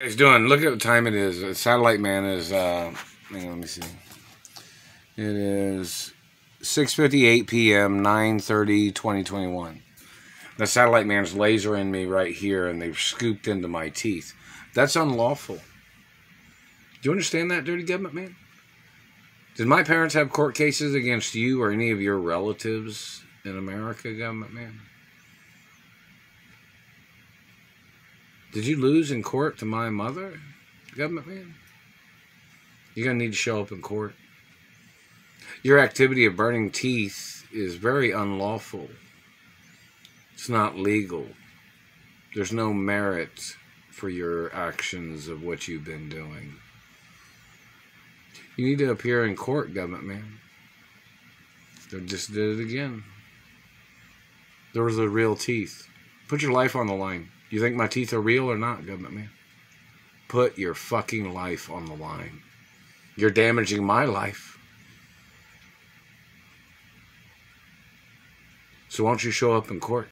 He's doing. Look at the time it is. Satellite Man is. Uh, on, let me see. It is 6:58 p.m. 9:30 2021. The Satellite Man's lasering me right here, and they've scooped into my teeth. That's unlawful. Do you understand that, dirty government man? Did my parents have court cases against you or any of your relatives in America, government man? Did you lose in court to my mother, government man? You're going to need to show up in court. Your activity of burning teeth is very unlawful. It's not legal. There's no merit for your actions of what you've been doing. You need to appear in court, government man. They just did it again. There was the real teeth. Put your life on the line. You think my teeth are real or not, government man? Put your fucking life on the line. You're damaging my life. So why don't you show up in court?